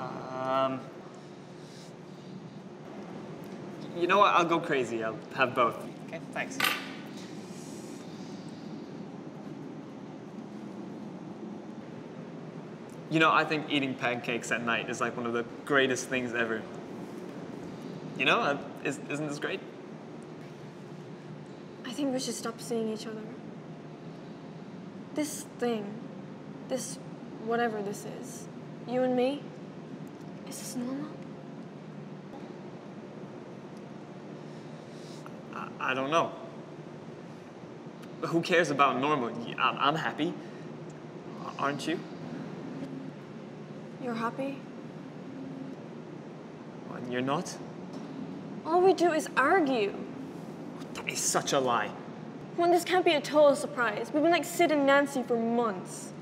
Um, you know what? I'll go crazy. I'll have both. Okay, thanks. You know, I think eating pancakes at night is like one of the greatest things ever. You know, uh, is, isn't this great? I think we should stop seeing each other. This thing, this whatever this is, you and me, is this normal? I, I don't know. Who cares about normal? I'm, I'm happy. Aren't you? You're happy? And you're not? All we do is argue. That is such a lie. Well, this can't be a total surprise. We've been like Sid and Nancy for months.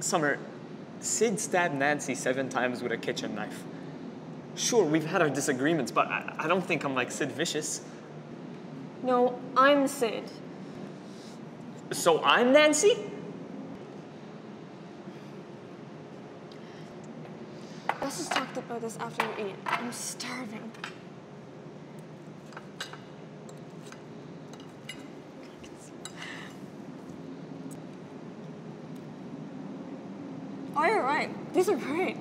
Summer, Sid stabbed Nancy seven times with a kitchen knife. Sure, we've had our disagreements, but I, I don't think I'm like Sid Vicious. No, I'm Sid. So I'm Nancy? Let's just talk about this after we eat. I'm starving. Oh, you're right. These are great.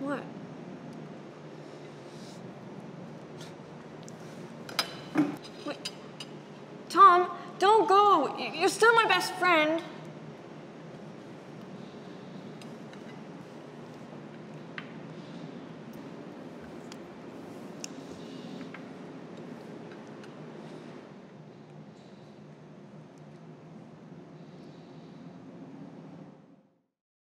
What? Wait. Tom, don't go. You're still my best friend.